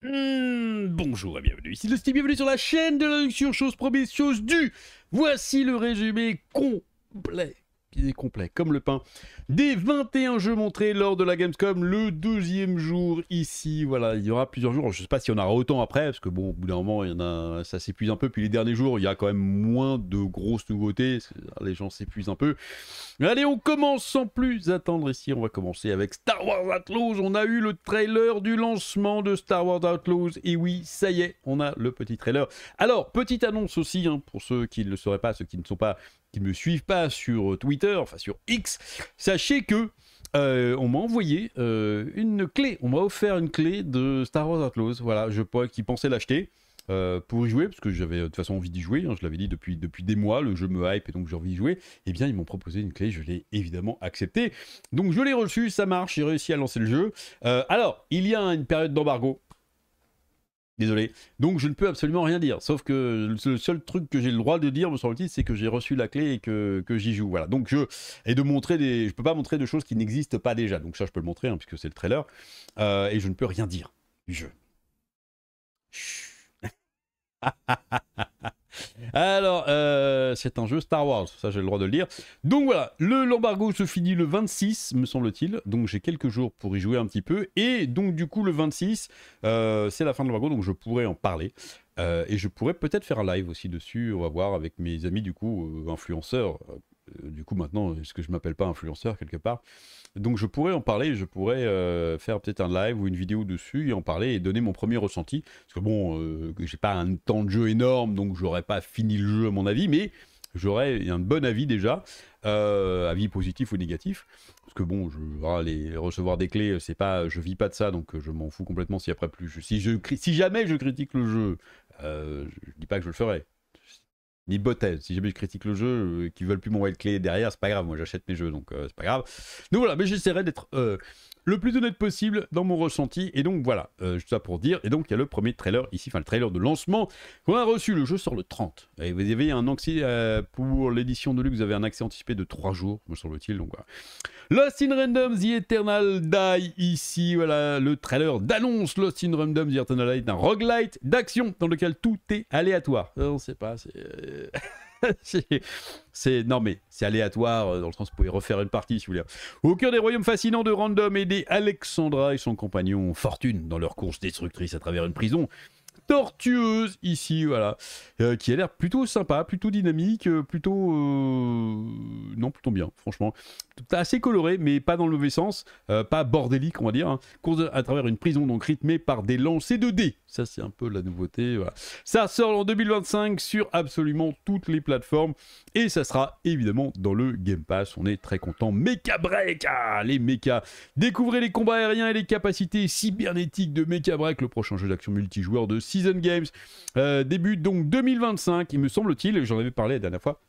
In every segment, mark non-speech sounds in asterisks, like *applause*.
Hmm, bonjour et bienvenue ici le Steve, bienvenue sur la chaîne de la lecture chose première chose du. Voici le résumé complet est complet comme le pain. Des 21 jeux montrés lors de la Gamescom, le deuxième jour ici. Voilà, il y aura plusieurs jours. Je sais pas s'il y en aura autant après, parce que bon, au bout d'un moment, il y en a, ça s'épuise un peu. Puis les derniers jours, il y a quand même moins de grosses nouveautés. Les gens s'épuisent un peu. Allez, on commence sans plus attendre ici. On va commencer avec Star Wars Outlaws. On a eu le trailer du lancement de Star Wars Outlaws. Et oui, ça y est, on a le petit trailer. Alors, petite annonce aussi, hein, pour ceux qui ne le sauraient pas, ceux qui ne sont pas qui ne me suivent pas sur Twitter, enfin sur X, sachez que euh, on m'a envoyé euh, une clé, on m'a offert une clé de Star Wars Outlaws, voilà, je qui pensais l'acheter. Euh, pour y jouer, parce que j'avais de toute façon envie d'y jouer, hein, je l'avais dit depuis, depuis des mois, le jeu me hype et donc j'ai envie d'y jouer, eh bien ils m'ont proposé une clé, je l'ai évidemment accepté. Donc je l'ai reçu, ça marche, j'ai réussi à lancer le jeu. alors, il y a une période d'embargo, Désolé. Donc je ne peux absolument rien dire. Sauf que le seul truc que j'ai le droit de dire, me semble-t-il, c'est que j'ai reçu la clé et que, j'y joue. Voilà. Donc je. Et de montrer des. Je peux pas montrer de choses qui n'existent pas déjà. Donc ça, je peux le montrer, hein, puisque c'est le trailer. Euh, et je ne peux rien dire du jeu. *laughs* Alors, euh, c'est un jeu Star Wars, ça j'ai le droit de le dire. Donc voilà, le l'embargo se finit le 26, me semble-t-il. Donc j'ai quelques jours pour y jouer un petit peu. Et donc du coup, le 26, euh, c'est la fin de l'embargo, donc je pourrais en parler. Euh, et je pourrais peut-être faire un live aussi dessus, on va voir, avec mes amis du coup, influenceurs. Du coup maintenant, est-ce que je m'appelle pas influenceur quelque part? Donc je pourrais en parler, je pourrais euh, faire peut-être un live ou une vidéo dessus et en parler et donner mon premier ressenti. Parce que bon, euh, j'ai pas un temps de jeu énorme, donc j'aurais pas fini le jeu à mon avis, mais j'aurais un bon avis déjà, euh, avis positif ou négatif. Parce que bon, je, les, recevoir des clés, c'est pas, je vis pas de ça, donc je m'en fous complètement si après plus. Si jamais je critique le jeu, je dis pas que je le ferai bottes. Si jamais je critique le jeu, euh, qui veulent plus m'envoyer de clé derrière, c'est pas grave. Moi, j'achète mes jeux, donc euh, c'est pas grave. Donc voilà, mais j'essaierai d'être euh, le plus honnête possible dans mon ressenti. Et donc voilà, euh, ça pour dire. Et donc il y a le premier trailer ici, enfin le trailer de lancement qu'on a reçu. Le jeu sort le 30. Et vous avez un accès pour l'édition de luxe, vous avez un accès anticipé de 3 jours, me semble-t-il. Donc voilà. Lost in Random, The Eternal Die, ici, voilà, le trailer d'annonce Lost in Random, The Eternal Die, un roguelite d'action dans lequel tout est aléatoire. On ne sait pas, c'est... *laughs* C'est non mais c'est aléatoire euh, dans le sens vous pouvez refaire une partie si vous voulez. Au cœur des royaumes fascinants de Random et des Alexandra et son compagnon Fortune dans leur course destructrice à travers une prison tortueuse ici, voilà, euh, qui a l'air plutôt sympa, plutôt dynamique, euh, plutôt... non, plutôt bien, franchement assez coloré, mais pas dans le mauvais sens, euh, pas bordélique, on va dire. Hein. À travers une prison, donc rythmée par des lancers de dés. Ça, c'est un peu la nouveauté. Ça sort en 2025 sur absolument toutes les plateformes. Et ça sera évidemment dans le Game Pass. On est très content. Mecha Break, ah, les mechas. Découvrez les combats aériens et les capacités cybernétiques de Mecha Break, le prochain jeu d'action multijoueur de Season Games. Euh, début donc 2025, il me semble-t-il, j'en avais parlé la dernière fois.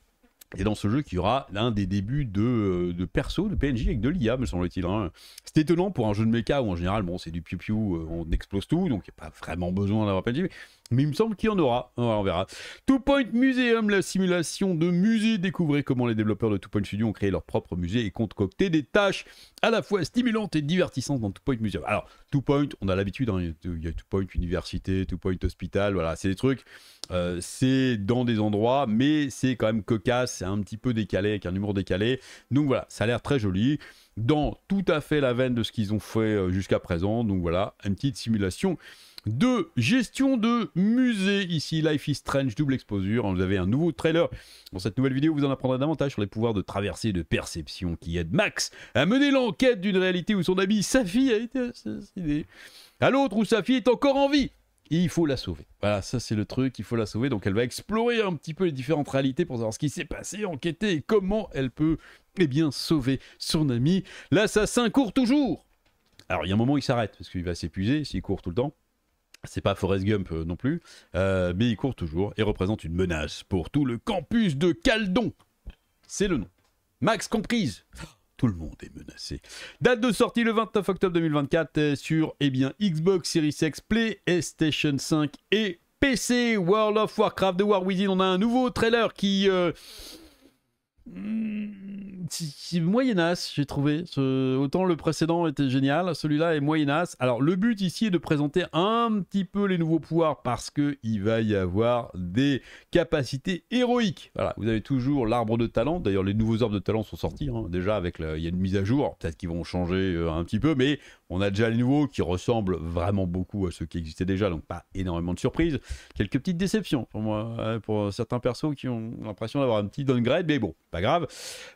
Et dans ce jeu, qu'il y aura l'un des débuts de, euh, de perso, de PNJ avec de l'IA, me semble-t-il. Hein. C'est étonnant pour un jeu de mecha où en général, bon, c'est du piou-piou, euh, on explose tout, donc il n'y a pas vraiment besoin d'avoir PNJ. Mais il me semble qu'il y en aura. On verra. Two Point Museum, la simulation de musée. Découvrez comment les développeurs de Two Point Studio ont créé leur propre musée et concocté des tâches à la fois stimulantes et divertissantes dans Two Point Museum. Alors, Two Point, on a l'habitude, hein, il y a Two Point Université, Two Point Hospital, voilà, c'est des trucs. Euh, c'est dans des endroits, mais c'est quand même cocasse, c'est un petit peu décalé, avec un humour décalé. Donc voilà, ça a l'air très joli dans tout à fait la veine de ce qu'ils ont fait euh, jusqu'à présent. Donc voilà, une petite simulation de gestion de musée. Ici, Life is Strange, double exposure. Vous avez un nouveau trailer. Dans cette nouvelle vidéo, vous en apprendrez davantage sur les pouvoirs de traversée de perception qui aident Max à mener l'enquête d'une réalité où son ami Safi a été assassiné. À l'autre où Safi est encore en vie. il faut la sauver. Voilà, ça c'est le truc, il faut la sauver. Donc elle va explorer un petit peu les différentes réalités pour savoir ce qui s'est passé, enquêter et comment elle peut eh bien, sauver son ami. L'assassin court toujours. Alors il y a un moment il s'arrête parce qu'il va s'épuiser s'il court tout le temps. C'est pas Forrest Gump euh, non plus, euh, mais il court toujours et représente une menace pour tout le campus de Caldon. C'est le nom. Max comprise. Tout le monde est menacé. Date de sortie le 29 octobre 2024 euh, sur eh bien, Xbox Series X, PlayStation 5 et PC. World of Warcraft The War Within. On a un nouveau trailer qui c'est moyennasse, j'ai trouvé. autant le précédent était génial, celui-là est moyennasse. Alors le but ici est de présenter un petit peu les nouveaux pouvoirs parce que il va y avoir des capacités héroïques. Voilà, vous avez toujours l'arbre de talent. D'ailleurs, les nouveaux arbres de talent sont sortis hein. déjà avec il y a une mise à jour. Peut-être qu'ils vont changer euh, un petit peu, mais on a déjà les nouveaux qui ressemblent vraiment beaucoup à ceux qui existaient déjà, donc pas énormément de surprises. Quelques petites déceptions pour moi, hein, pour certains persos qui ont l'impression d'avoir un petit downgrade, mais bon, pas grave.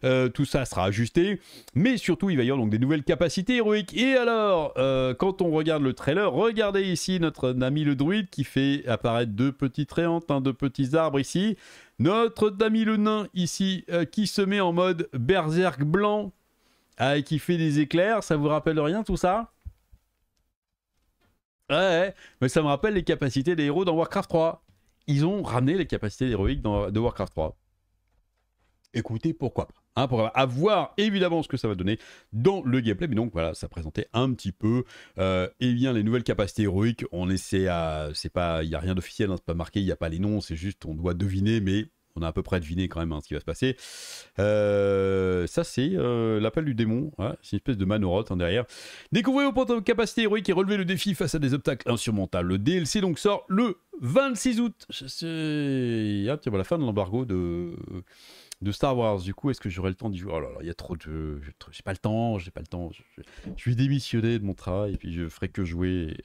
Euh, tout ça sera ajusté, mais surtout il va y avoir donc des nouvelles capacités héroïques. Et alors, euh, quand on regarde le trailer, regardez ici notre ami le druide qui fait apparaître deux petites tréantes, hein, deux petits arbres ici. Notre ami le nain ici euh, qui se met en mode berserk blanc ah, et qui fait des éclairs, ça vous rappelle rien tout ça? Ouais, mais ça me rappelle les capacités des héros dans Warcraft 3. Ils ont ramené les capacités héroïques dans, de Warcraft 3 écoutez, pourquoi pas. Hein, pour avoir évidemment ce que ça va donner dans le gameplay. Mais donc voilà, ça présentait un petit peu euh, eh bien, les nouvelles capacités héroïques. On essaie à. C'est pas. Il n'y a rien d'officiel, hein, c'est pas marqué, il n'y a pas les noms, c'est juste on doit deviner, mais on a à peu près deviné quand même hein, ce qui va se passer. Euh, ça, c'est euh, l'appel du démon. c'est une espèce de manoroth en derrière. Découvrez vos capacités héroïques et relevez le défi face à des obstacles insurmontables. Le DLC donc sort le 26 août. C'est ah, la fin de l'embargo de de Star Wars. Du coup, est-ce que j'aurai le temps d'y jouer? Oh là là, il y a trop de jeux. J'ai pas le temps, j'ai pas le temps. Je, vais démissionner de mon travail et puis je ferai que jouer.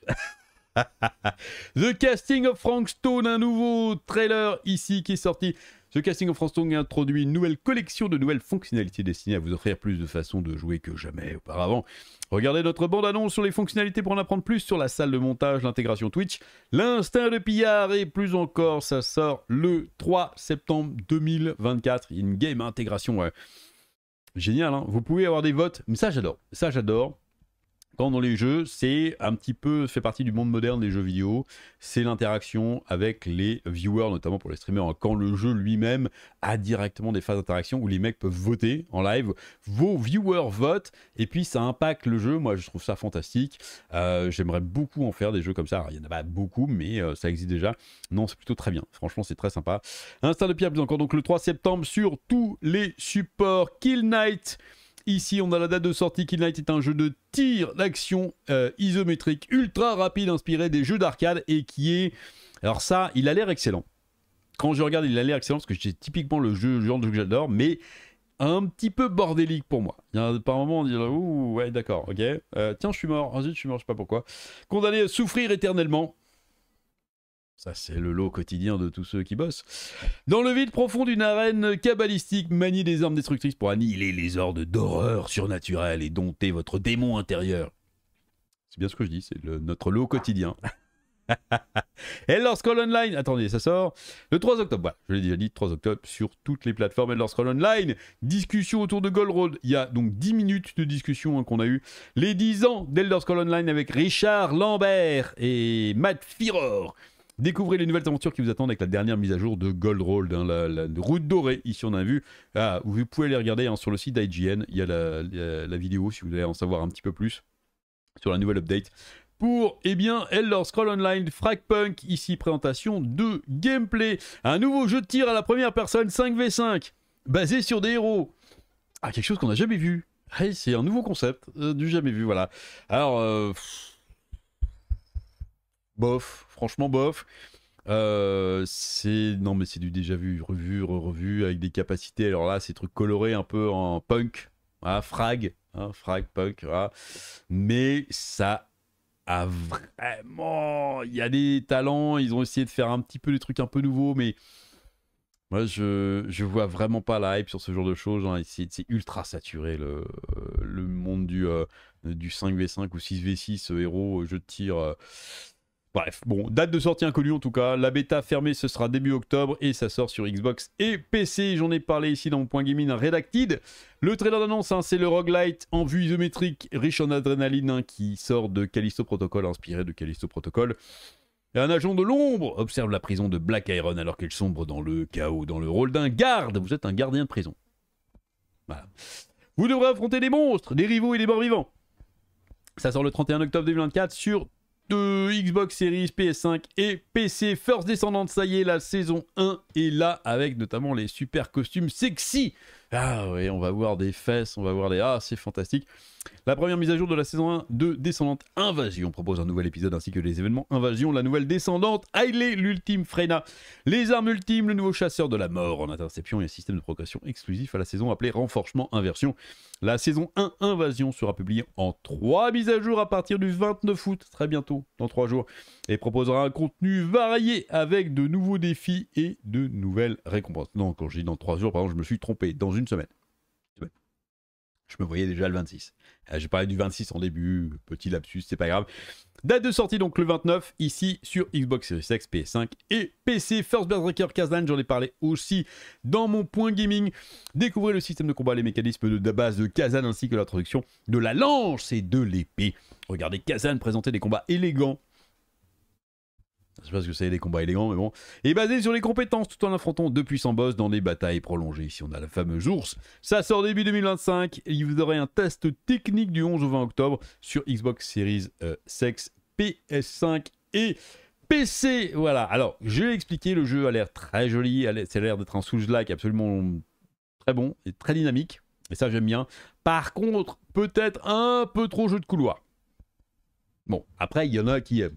*laughs* The Casting of Frank Stone, un nouveau trailer ici qui est sorti. The Casting of Frank Stone introduit une nouvelle collection de nouvelles fonctionnalités destinées à vous offrir plus de façons de jouer que jamais auparavant. Regardez notre bande-annonce sur les fonctionnalités pour en apprendre plus sur la salle de montage, l'intégration Twitch, l'instinct de pillard et plus encore. Ça sort le 3 septembre 2024. Une game intégration, ouais. Génial, hein Vous pouvez avoir des votes, mais ça j'adore. Ça j'adore quand dans les jeux, c'est un petit peu, fait partie du monde moderne des jeux vidéo, c'est l'interaction avec les viewers, notamment pour les streamers. Quand le jeu lui-même a directement des phases d'interaction où les mecs peuvent voter en live, vos viewers votent, et puis ça impacte le jeu. Moi, je trouve ça fantastique. Euh, j'aimerais beaucoup en faire des jeux comme ça. il y en a pas beaucoup, mais euh, ça existe déjà. Non, c'est plutôt très bien. Franchement, c'est très sympa. Instinct de Pierre, encore donc le 3 septembre sur tous les supports. Kill Knight. Ici, on a la date de sortie. Kill Knight est un jeu de tir d'action euh, isométrique ultra rapide, inspiré des jeux d'arcade et qui est. Alors, ça, il a l'air excellent. Quand je regarde, il a l'air excellent parce que c'est typiquement le, jeu, genre de jeu que j'adore, mais un petit peu bordélique pour moi. Il y a par moment on dit ouh ouais d'accord ok euh, tiens je suis mort ensuite je suis mort je sais pas pourquoi condamné à souffrir éternellement ça, c'est le lot quotidien de tous ceux qui bossent. Dans le vide profond d'une arène cabalistique, maniez des armes destructrices pour annihiler les hordes d'horreur surnaturelle et dompter votre démon intérieur. C'est bien ce que je dis, c'est notre lot quotidien. *laughs* Elder Scroll Online, attendez, ça sort le 3 octobre. Voilà, je l'ai déjà dit, 3 octobre sur toutes les plateformes Elder Scroll Online. Discussion autour de Gold Road. Il y a donc 10 minutes de discussion hein, qu'on a eu. Les 10 ans d'Elder Scroll Online avec Richard Lambert et Matt Firor. Découvrez les nouvelles aventures qui vous attendent avec la dernière mise à jour de Gold Roll, hein, la, route dorée. Ici, on a vu. Ah, vous pouvez les regarder hein, sur le site d'IGN. Il y a la, vidéo si vous voulez en savoir un petit peu plus sur la nouvelle update. Pour, eh bien, Elder Scroll Online Fragpunk, ici présentation de gameplay. Un nouveau jeu de tir à la première personne 5v5, basé sur des héros. Ah, quelque chose qu'on n'a jamais vu. c'est un nouveau concept, euh, du jamais vu, voilà. Alors, euh, bof, franchement bof. Euh, c'est non mais c'est du déjà vu, revu, revu avec des capacités. Alors là, c'est trucs colorés un peu en punk, hein, frag, hein, frag punk, mais ça a vraiment, il y a des talents. Ils ont essayé de faire un petit peu des trucs un peu nouveaux, mais moi je je vois vraiment pas la hype sur ce genre de choses. Hein. C'est ultra saturé le, le monde du euh, du 5v5 ou 6v6 euh, héros jeu de tir Bref, bon, date de sortie inconnue en tout cas. La bêta fermée, ce sera début octobre et ça sort sur Xbox et PC. J'en ai parlé ici dans mon point gaming Redacted. Le trailer d'annonce, hein, c'est le roguelite en vue isométrique, riche en adrénaline, hein, qui sort de Callisto Protocol, inspiré de Callisto Protocol. un agent de l'ombre observe la prison de Black Iron alors qu'elle sombre dans le chaos, dans le rôle d'un garde. Vous êtes un gardien de prison. Voilà. Vous devrez affronter des monstres, des rivaux et des morts vivants. Ça sort le 31 octobre 2024 sur de Xbox Series, PS5 et PC. First Descendant, ça y est, la saison 1 est là avec notamment les super costumes sexy Ah oui, on va voir des fesses, on va voir des... Ah, c'est fantastique. La première mise à jour de la saison 1 de Descendante Invasion propose un nouvel épisode ainsi que les événements Invasion, la nouvelle descendante, Hailey, l'ultime Freyna, les armes ultimes, le nouveau chasseur de la mort en interception et un système de progression exclusif à la saison appelé Renforcement Inversion. La saison 1 Invasion sera publiée en 3 mises à jour à partir du 29 août, très bientôt, dans 3 jours, et proposera un contenu varié avec de nouveaux défis et de nouvelles récompenses. Non, quand je dis dans 3 jours, par exemple, je me suis trompé, dans semaine. Je me voyais déjà le 26. Euh, j'ai parlé du 26 en début, petit lapsus, c'est pas grave. Date de sortie donc le 29, ici sur Xbox Series X, PS5 et PC. First Berserker Kazan, j'en ai parlé aussi dans mon point gaming. Découvrez le système de combat, les mécanismes de base de Kazan ainsi que l'introduction de la lance et de l'épée. Regardez Kazan présenter des combats élégants je sais pas ce que c'est des combats élégants, mais bon. Et basé sur les compétences tout en affrontant deux puissants boss dans des batailles prolongées. Ici, on a la fameuse ours. Ça sort début 2025. Et vous aurez un test technique du 11 au 20 octobre sur Xbox Series euh, X, PS5 et PC. Voilà. Alors, je vais expliquer. Le jeu a l'air très joli. Ça a l'air d'être un Souls-like absolument très bon et très dynamique. Et ça, j'aime bien. Par contre, peut-être un peu trop jeu de couloir. Bon, après, il y en a qui aiment.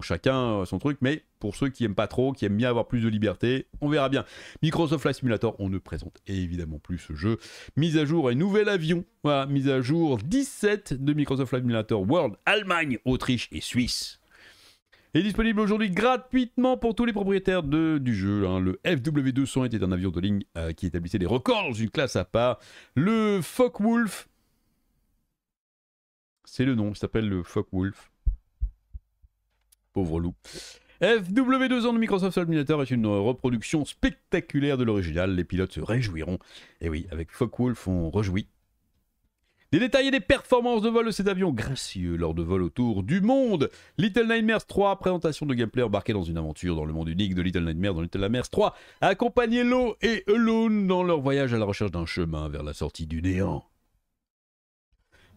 Chacun euh, son truc, mais pour ceux qui aiment pas trop, qui aiment bien avoir plus de liberté, on verra bien. Microsoft Flight Simulator, on ne présente évidemment plus ce jeu. Mise à jour et nouvel avion. Voilà, mise à jour 17 de Microsoft Flight Simulator World, Allemagne, Autriche et Suisse. Est disponible aujourd'hui gratuitement pour tous les propriétaires de, du jeu. Hein. Le FW200 était un avion de ligne euh, qui établissait des records dans une classe à part. Le Focke-Wulf, c'est le nom, il s'appelle le Focke-Wulf. Pauvre loup. FW2 de Microsoft Simulator est une reproduction spectaculaire de l'original. Les pilotes se réjouiront. Et oui, avec Focke-Wulf, on rejouit. Des détails et des performances de vol de cet avion gracieux lors de vols autour du monde. Little Nightmares 3, présentation de gameplay embarqué dans une aventure dans le monde unique de Little Nightmares dans Little Nightmares 3. Accompagnez Lo et Alone dans leur voyage à la recherche d'un chemin vers la sortie du néant.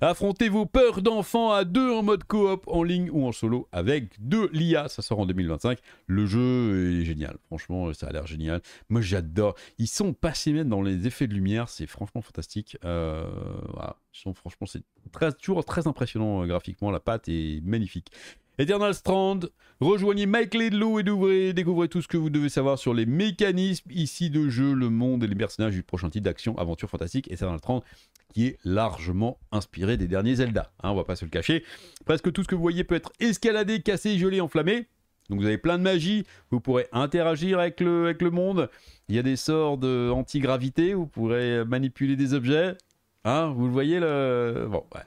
Affrontez vos peurs d'enfants à deux en mode coop, en ligne ou en solo avec de l'IA. Ça sort en 2025. Le jeu est génial. Franchement, ça a l'air génial. Moi, j'adore. Ils sont passés même dans les effets de lumière. C'est franchement fantastique. Euh, sont, franchement, c'est toujours très impressionnant euh, graphiquement. La pâte est magnifique. Eternal Strand, rejoignez Mike Ledlow et découvrez tout ce que vous devez savoir sur les mécanismes ici de jeu, le monde et les personnages du prochain titre d'action, aventure fantastique. Eternal Strand, qui est largement inspiré des derniers Zelda, hein, on va pas se le cacher. Presque tout ce que vous voyez peut être escaladé, cassé, gelé, enflammé. Donc vous avez plein de magie, vous pourrez interagir avec le, monde. Il y a des sorts de anti-gravité, vous pourrez manipuler des objets. Hein, vous le voyez le... Bon, ouais.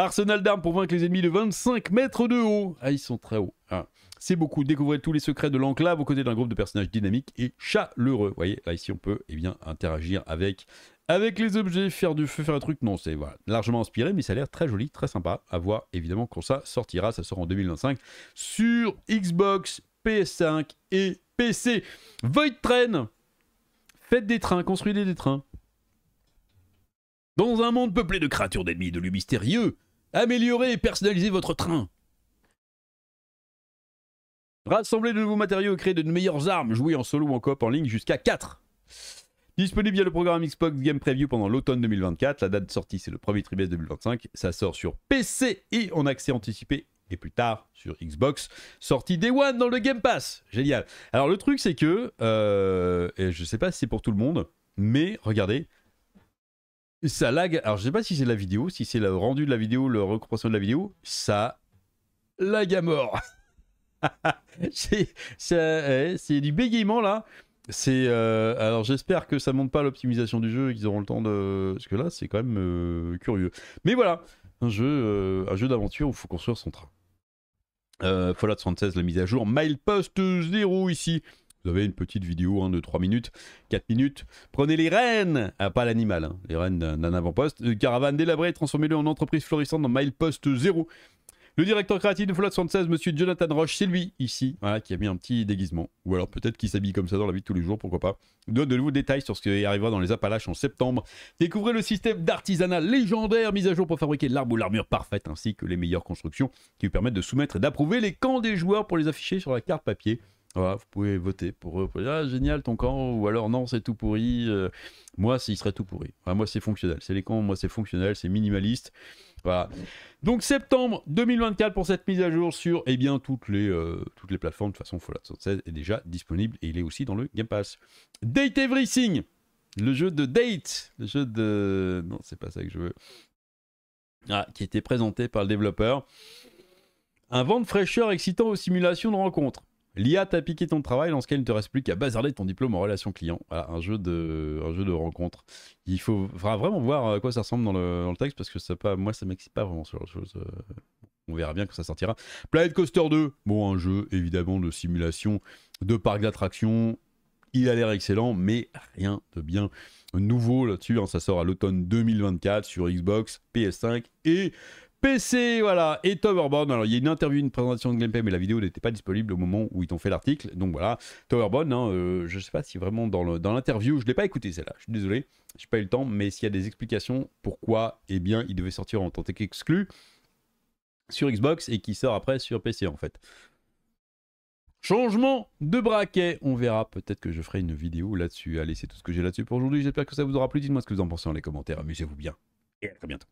Arsenal d'armes pour vaincre les ennemis de 25 mètres de haut. Ah, ils sont très hauts. Hein. C'est beaucoup. Découvrez tous les secrets de l'enclave aux côtés d'un groupe de personnages dynamiques et chaleureux. Vous voyez, là ici on peut eh bien, interagir avec, avec les objets, faire du feu, faire un truc. Non, c'est largement inspiré, mais ça a l'air très joli, très sympa à voir évidemment quand ça sortira. Ça sort en 2025 sur Xbox, PS5 et PC. Void Train. Faites des trains, construisez des trains. Dans un monde peuplé de créatures d'ennemis de lieux mystérieux, améliorez et personnalisez votre train. Rassemblez de nouveaux matériaux et créez de meilleures armes, jouez en solo ou en coop en ligne jusqu'à 4. Disponible via le programme Xbox Game Preview pendant l'automne 2024. La date de sortie, c'est le premier trimestre 2025. Ça sort sur PC et en accès anticipé et plus tard sur Xbox. Sortie Day One dans le Game Pass. Génial. Alors le truc, c'est que, euh, je sais pas si c'est pour tout le monde, mais regardez, ça lag. Alors, je sais pas si c'est la vidéo, si c'est le rendu de la vidéo, le recompression de la vidéo. Ça lag à mort. *laughs* c'est du bégaiement là. C'est euh, alors j'espère que ça monte pas l'optimisation du jeu et qu'ils auront le temps de parce que là c'est quand même euh, curieux. Mais voilà, un jeu euh, un jeu d'aventure où il faut construire son train. Fallout 76 la mise à jour, milepost 0 ici. Vous avez une petite vidéo de 3 minutes, 4 minutes. Prenez les rênes, ah, pas l'animal, hein, les rênes d'un avant-poste. Euh, caravane délabrée, transformez-le en entreprise florissante dans Milepost 0. Le directeur créatif de Fallout 76, monsieur Jonathan Roche, c'est lui, ici, qui a mis un petit déguisement. Ou alors peut-être qu'il s'habille comme ça dans la vie de tous les jours, pourquoi pas. Donne de nouveaux détails sur ce qui arrivera dans les Appalaches en septembre. Découvrez le système d'artisanat légendaire mis à jour pour fabriquer l'arbre ou l'armure parfaite, ainsi que les meilleures constructions qui vous permettent de soumettre et d'approuver les camps des joueurs pour les afficher sur la carte papier Voilà, vous pouvez voter pour eux. Pour dire, ah, génial ton camp, ou alors non, c'est tout pourri. Euh, moi, il serait tout pourri. moi, c'est fonctionnel. C'est les camps, moi, c'est fonctionnel, c'est minimaliste. Voilà. Donc, septembre 2024 pour cette mise à jour sur eh bien, toutes, les, euh, toutes les plateformes. De toute façon, Fallout 76 est déjà disponible et il est aussi dans le Game Pass. Date Everything, le jeu de Date, le jeu de. Non, c'est pas ça que je veux. Ah, qui a été présenté par le développeur. Un vent de fraîcheur excitant aux simulations de rencontres. L'IA t'a piqué ton travail dans ce cas il ne te reste plus qu'à bazarder ton diplôme en relation client. Voilà, un jeu de, rencontre. Il faut vraiment voir à quoi ça ressemble dans le, texte parce que ça pas, moi ça m'excite pas vraiment sur la chose. Euh, on verra bien quand ça sortira. Planet Coaster 2, bon un jeu évidemment de simulation de parc d'attractions. Il a l'air excellent, mais rien de bien nouveau là-dessus. Hein. Ça sort à l'automne 2024 sur Xbox, PS5 et PC, voilà, et Towerborn. Alors, il y a une interview, une présentation de gameplay, mais la vidéo n'était pas disponible au moment où ils t'ont fait l'article. Donc voilà, Towerborn, hein, euh, je ne sais pas si vraiment dans l'interview, je ne l'ai pas écouté celle-là, je suis désolé, je n'ai pas eu le temps, mais s'il y a des explications pourquoi, eh bien, il devait sortir en tant qu'exclu sur Xbox et qui sort après sur PC en fait. Changement de braquet, on verra, peut-être que je ferai une vidéo là-dessus. Allez, c'est tout ce que j'ai là-dessus pour aujourd'hui, j'espère que ça vous aura plu, dites-moi ce que vous en pensez dans les commentaires, amusez-vous bien, et à très bientôt.